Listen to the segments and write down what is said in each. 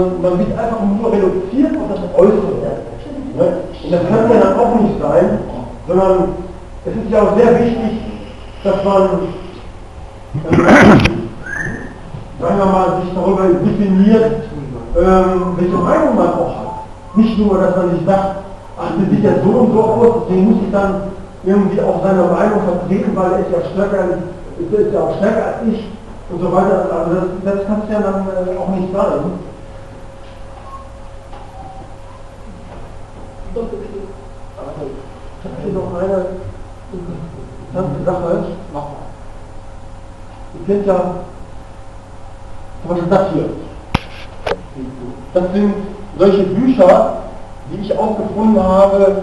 Man wird einfach nur reduziert auf das Äußere. Ne? Und das kann ja dann auch nicht sein, sondern es ist ja auch sehr wichtig, dass man, äh, sagen wir mal, sich darüber definiert, ähm, welche Meinung man auch hat. Nicht nur, dass man sich sagt, ach, der sieht ja so und so aus, deswegen muss ich dann irgendwie auch seine Meinung vertreten, weil er ist ja stärker, ist, ist ja auch stärker als ich und so weiter. Also das, das kann es ja dann äh, auch nicht sein. Ich habe hier noch eine interessante Sache. Ihr kennt ja zum Beispiel das hier. Das sind solche Bücher, die ich auch gefunden habe.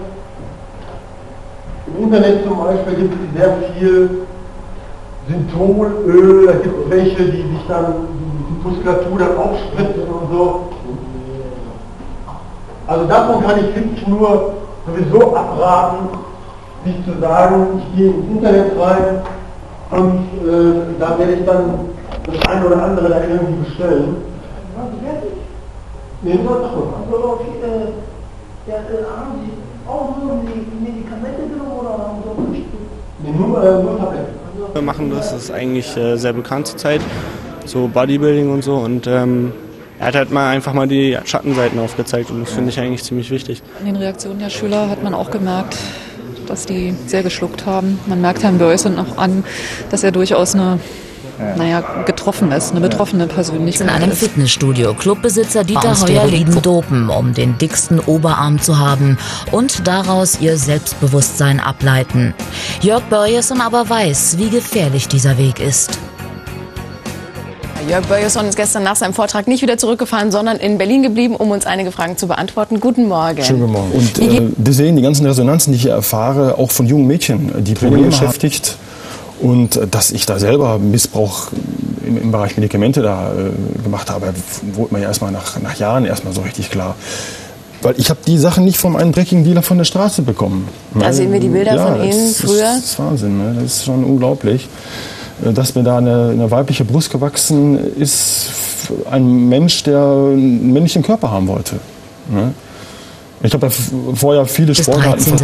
Im Internet zum Beispiel gibt es sehr viel Synthonöl, da gibt es welche, die sich dann die Muskulatur dann aufspritzen und so. Also davon kann ich wirklich nur sowieso abraten, sich zu sagen, ich gehe ins Internet rein und äh, da werde ich dann das eine oder andere da irgendwie bestellen. Nee, das Also, äh, ja, äh, haben Sie auch nur die Medikamente drin oder haben Sie auch nicht? Nee, nur, äh, nur Tabletten. Wir machen das, das ist eigentlich äh, sehr bekannt zurzeit, so Bodybuilding und so und ähm, er hat halt mal einfach mal die Schattenseiten aufgezeigt und das finde ich eigentlich ziemlich wichtig. An den Reaktionen der Schüler hat man auch gemerkt, dass die sehr geschluckt haben. Man merkt Herrn Beuys auch an, dass er durchaus eine naja, getroffen ist, eine betroffene Persönlichkeit. In einem ist. Fitnessstudio Clubbesitzer Dieter Heuer lieben dopen, um den dicksten Oberarm zu haben und daraus ihr Selbstbewusstsein ableiten. Jörg Börjesson aber weiß, wie gefährlich dieser Weg ist. Jörg Börjesson ist gestern nach seinem Vortrag nicht wieder zurückgefahren, sondern in Berlin geblieben, um uns einige Fragen zu beantworten. Guten Morgen. Schönen guten Morgen. Und äh, wir sehen die ganzen Resonanzen, die ich hier erfahre, auch von jungen Mädchen, die Probleme beschäftigt. Und äh, dass ich da selber Missbrauch im, im Bereich Medikamente da äh, gemacht habe, wurde mir ja erstmal nach, nach Jahren erstmal so richtig klar. Weil ich habe die Sachen nicht vom einen dreckigen Dealer von der Straße bekommen. Da Weil, sehen wir die Bilder ja, von Ihnen das, früher. Das ist Wahnsinn, ne? das ist schon unglaublich. Dass mir da eine, eine weibliche Brust gewachsen ist, ein Mensch, der einen männlichen Körper haben wollte. Ne? Ich habe ja vorher viele Sportarten 13.